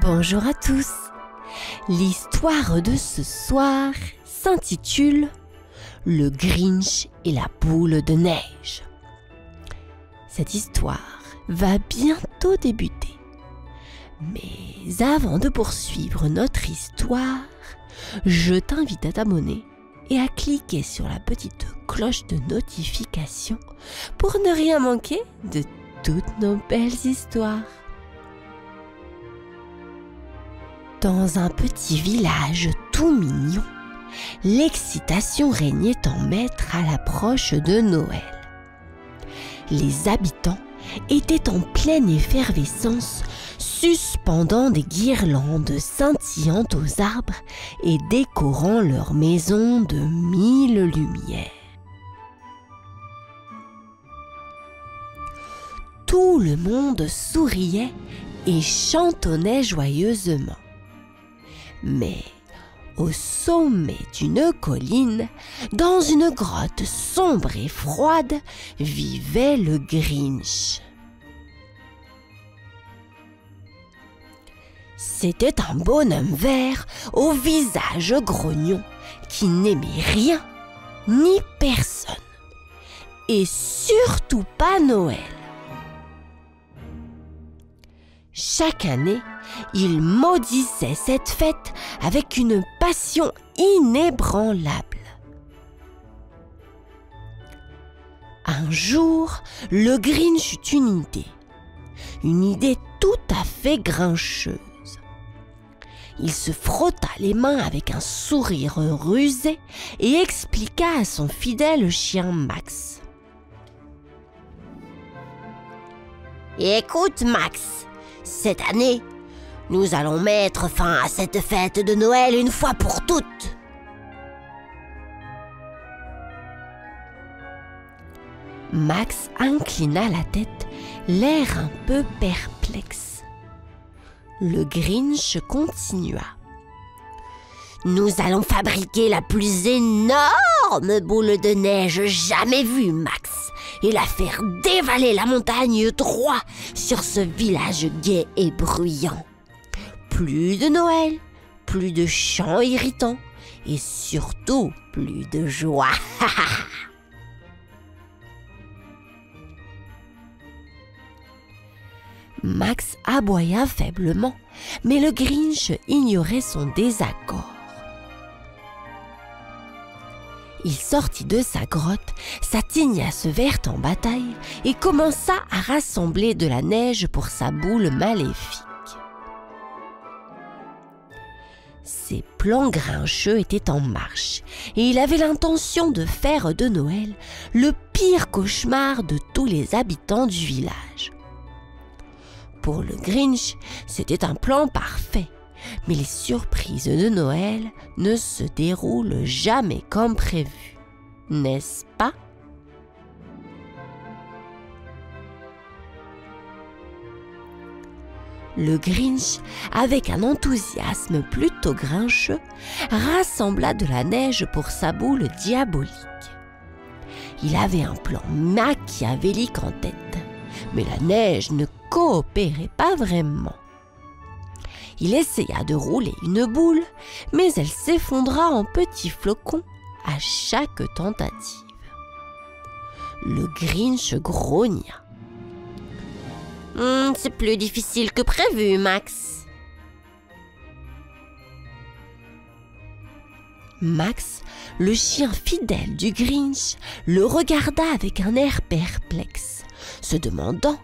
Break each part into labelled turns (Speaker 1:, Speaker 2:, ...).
Speaker 1: Bonjour à tous. L'histoire de ce soir s'intitule Le Grinch et la boule de neige. Cette histoire va bientôt débuter. Mais avant de poursuivre notre histoire, je t'invite à t'abonner et à cliquer sur la petite cloche de notification pour ne rien manquer de toutes nos belles histoires. Dans un petit village tout mignon, l'excitation régnait en maître à l'approche de Noël. Les habitants étaient en pleine effervescence, suspendant des guirlandes scintillantes aux arbres et décorant leurs maisons de mille lumières. Tout le monde souriait et chantonnait joyeusement. Mais au sommet d'une colline, dans une grotte sombre et froide, vivait le Grinch. C'était un bonhomme vert au visage grognon qui n'aimait rien ni personne, et surtout pas Noël. Chaque année, il maudissait cette fête avec une passion inébranlable. Un jour, le Grinch eut une idée, une idée tout à fait grincheuse. Il se frotta les mains avec un sourire rusé et expliqua à son fidèle chien Max.
Speaker 2: Écoute Max, cette année, nous allons mettre fin à cette fête de Noël une fois pour toutes.
Speaker 1: Max inclina la tête, l'air un peu perplexe. Le Grinch continua.
Speaker 2: Nous allons fabriquer la plus énorme boule de neige jamais vue, Max, et la faire dévaler la montagne droit sur ce village gai et bruyant. Plus de Noël, plus de chants irritants, et surtout plus de joie.
Speaker 1: Max aboya faiblement, mais le Grinch ignorait son désaccord. Il sortit de sa grotte, sa tignasse verte en bataille, et commença à rassembler de la neige pour sa boule maléfique. Ses plans grincheux étaient en marche, et il avait l'intention de faire de Noël le pire cauchemar de tous les habitants du village. Pour le Grinch, c'était un plan parfait. Mais les surprises de Noël ne se déroulent jamais comme prévu, n'est-ce pas? Le Grinch, avec un enthousiasme plutôt grincheux, rassembla de la neige pour sa boule diabolique. Il avait un plan machiavélique en tête, mais la neige ne coopérait pas vraiment. Il essaya de rouler une boule, mais elle s'effondra en petits flocons à chaque tentative. Le Grinch grogna.
Speaker 2: Hmm, c'est plus difficile que prévu, Max.
Speaker 1: Max, le chien fidèle du Grinch, le regarda avec un air perplexe, se demandant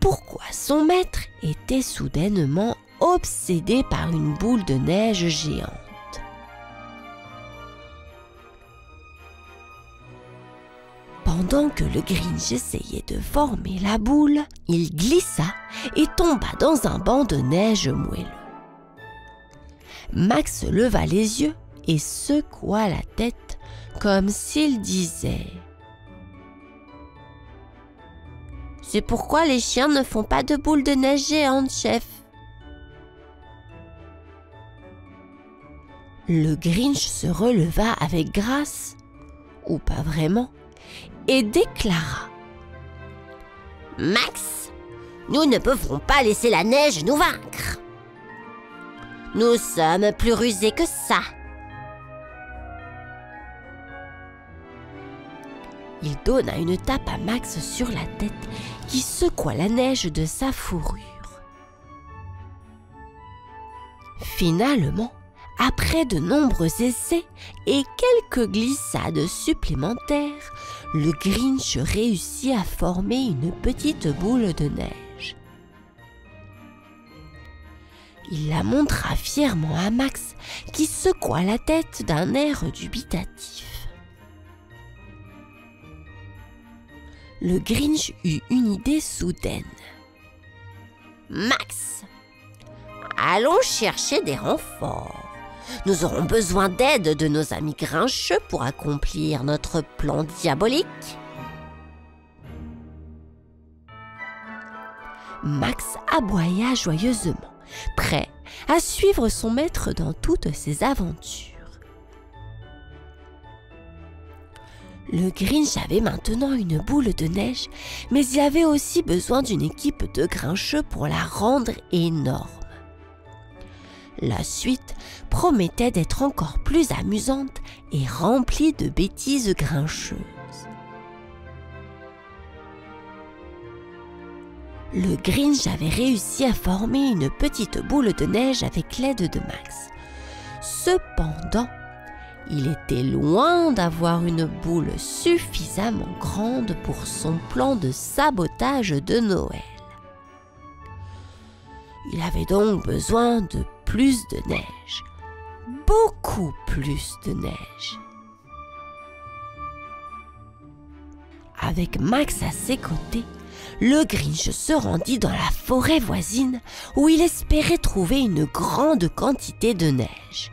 Speaker 1: pourquoi son maître était soudainement obsédé par une boule de neige géante. Pendant que le Grinch essayait de former la boule, il glissa et tomba dans un banc de neige moelleux. Max leva les yeux et secoua la tête comme s'il disait C'est pourquoi les chiens ne font pas de boule de neige géante, chef. Le Grinch se releva avec grâce, ou pas vraiment, et déclara
Speaker 2: Max, nous ne pouvons pas laisser la neige nous vaincre. Nous sommes plus rusés que ça.
Speaker 1: Il donna une tape à Max sur la tête qui secoua la neige de sa fourrure. Finalement, après de nombreux essais et quelques glissades supplémentaires, le Grinch réussit à former une petite boule de neige. Il la montra fièrement à Max qui secoua la tête d'un air dubitatif. le Grinch eut une idée soudaine.
Speaker 2: Max, allons chercher des renforts. Nous aurons besoin d'aide de nos amis grincheux pour accomplir notre plan diabolique.
Speaker 1: Max aboya joyeusement, prêt à suivre son maître dans toutes ses aventures. Le Grinch avait maintenant une boule de neige, mais il avait aussi besoin d'une équipe de grincheux pour la rendre énorme. La suite promettait d'être encore plus amusante et remplie de bêtises grincheuses. Le Grinch avait réussi à former une petite boule de neige avec l'aide de Max. Cependant, il était loin d'avoir une boule suffisamment grande pour son plan de sabotage de Noël. Il avait donc besoin de plus de neige, beaucoup plus de neige. Avec Max à ses côtés, le Grinch se rendit dans la forêt voisine où il espérait trouver une grande quantité de neige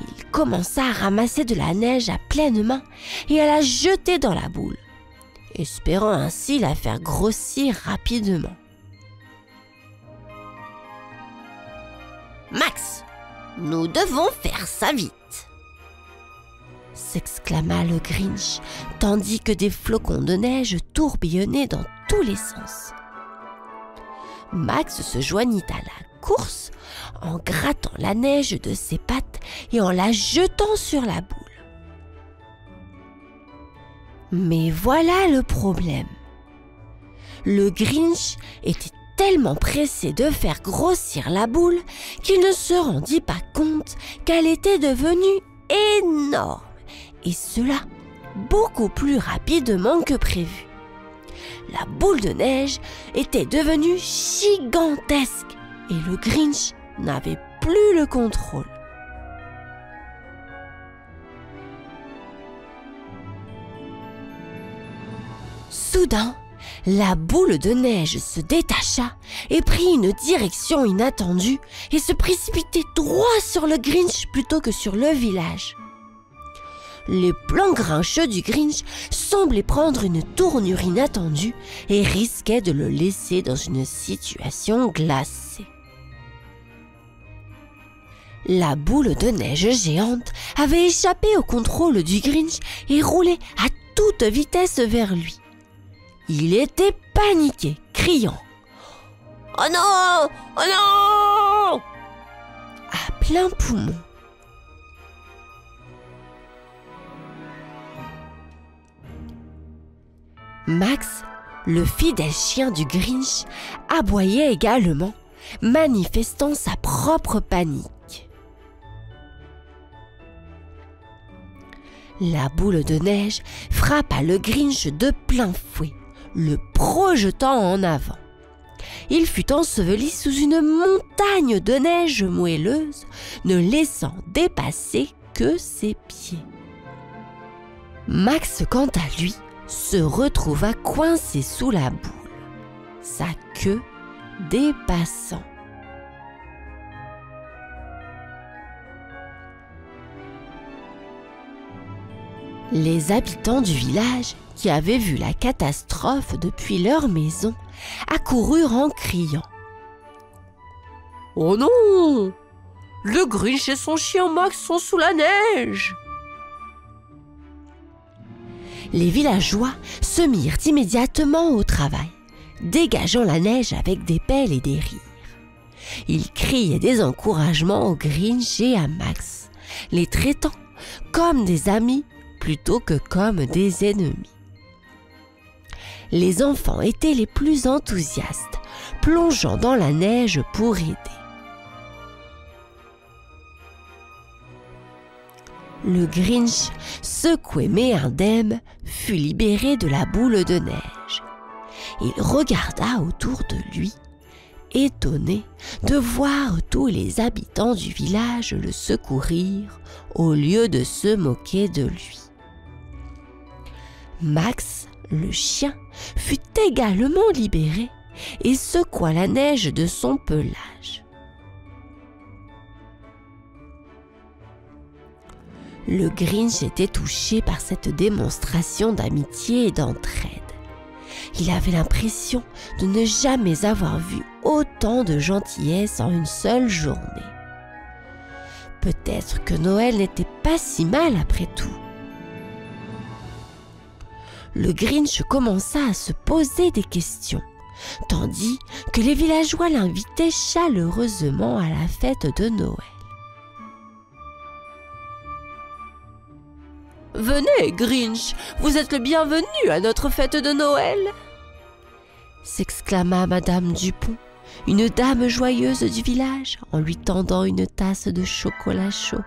Speaker 1: il commença à ramasser de la neige à pleine main et à la jeter dans la boule, espérant ainsi la faire grossir rapidement.
Speaker 2: Max, nous devons faire ça vite
Speaker 1: s'exclama le Grinch, tandis que des flocons de neige tourbillonnaient dans tous les sens. Max se joignit à la course en grattant la neige de ses pattes et en la jetant sur la boule. Mais voilà le problème. Le Grinch était tellement pressé de faire grossir la boule qu'il ne se rendit pas compte qu'elle était devenue énorme, et cela beaucoup plus rapidement que prévu. La boule de neige était devenue gigantesque et le Grinch n'avait plus le contrôle. Soudain, la boule de neige se détacha et prit une direction inattendue et se précipitait droit sur le Grinch plutôt que sur le village. Les plans grincheux du Grinch semblaient prendre une tournure inattendue et risquaient de le laisser dans une situation glacée. La boule de neige géante avait échappé au contrôle du Grinch et roulait à toute vitesse vers lui. Il était paniqué, criant
Speaker 2: Oh non Oh non
Speaker 1: à plein poumon. Max, le fidèle chien du Grinch, aboyait également, manifestant sa propre panique. La boule de neige frappa le Grinch de plein fouet, le projetant en avant. Il fut enseveli sous une montagne de neige moelleuse, ne laissant dépasser que ses pieds. Max, quant à lui, se retrouva coincé sous la boule, sa queue dépassant. Les habitants du village, qui avaient vu la catastrophe depuis leur maison, accoururent en criant.
Speaker 3: Oh non Le Grinch et son chien Max sont sous la neige
Speaker 1: Les villageois se mirent immédiatement au travail, dégageant la neige avec des pelles et des rires. il criait des encouragements au Grinch et à Max, les traitant comme des amis plutôt que comme des ennemis. Les enfants étaient les plus enthousiastes, plongeant dans la neige pour aider. Le Grinch, secoué mais indemne, fut libéré de la boule de neige. Il regarda autour de lui, étonné de voir tous les habitants du village le secourir au lieu de se moquer de lui. Max, le chien, fut également libéré et secoua la neige de son pelage. Le Grinch était touché par cette démonstration d'amitié et d'entraide. Il avait l'impression de ne jamais avoir vu autant de gentillesse en une seule journée. Peut-être que Noël n'était pas si mal après tout. Le Grinch commença à se poser des questions, tandis que les villageois l'invitaient chaleureusement à la fête de Noël.
Speaker 3: Venez, Grinch, vous êtes le bienvenu à notre fête de Noël
Speaker 1: s'exclama Madame Dupont, une dame joyeuse du village, en lui tendant une tasse de chocolat chaud.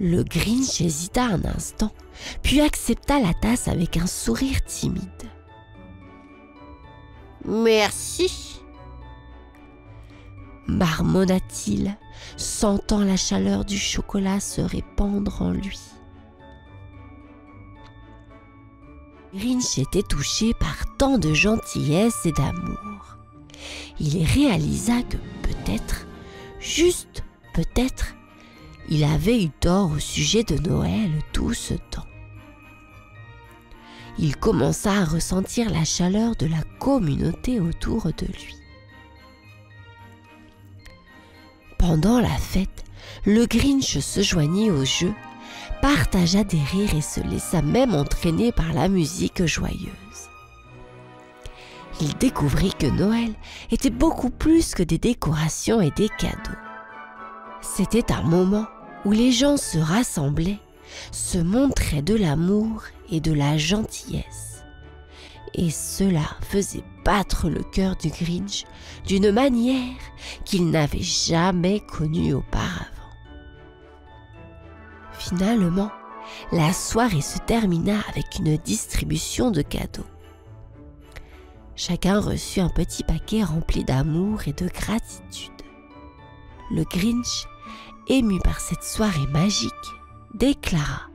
Speaker 1: Le Grinch hésita un instant, puis accepta la tasse avec un sourire timide.
Speaker 2: Merci,
Speaker 1: marmonna-t-il, sentant la chaleur du chocolat se répandre en lui. Grinch était touché par tant de gentillesse et d'amour. Il réalisa que peut-être, juste peut-être, il avait eu tort au sujet de Noël tout ce temps. Il commença à ressentir la chaleur de la communauté autour de lui. Pendant la fête, le Grinch se joignit au jeu partagea des rires et se laissa même entraîner par la musique joyeuse. Il découvrit que Noël était beaucoup plus que des décorations et des cadeaux. C'était un moment où les gens se rassemblaient, se montraient de l'amour et de la gentillesse. Et cela faisait battre le cœur du Grinch d'une manière qu'il n'avait jamais connue auparavant. Finalement, la soirée se termina avec une distribution de cadeaux. Chacun reçut un petit paquet rempli d'amour et de gratitude. Le Grinch, ému par cette soirée magique, déclara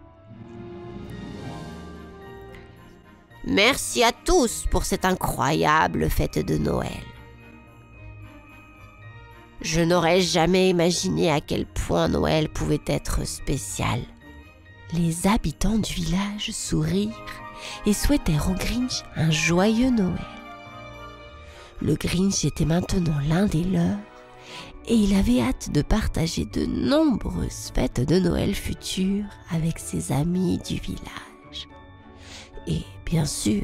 Speaker 2: Merci à tous pour cette incroyable fête de Noël. Je n'aurais jamais imaginé à quel point Noël pouvait être spécial.
Speaker 1: Les habitants du village sourirent et souhaitèrent au Grinch un joyeux Noël. Le Grinch était maintenant l'un des leurs et il avait hâte de partager de nombreuses fêtes de Noël futures avec ses amis du village. Et bien sûr,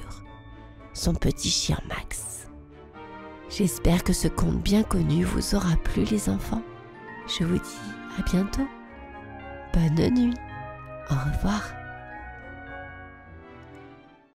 Speaker 1: son petit chien Max. J'espère que ce conte bien connu vous aura plu les enfants. Je vous dis à bientôt. Bonne nuit. Au revoir.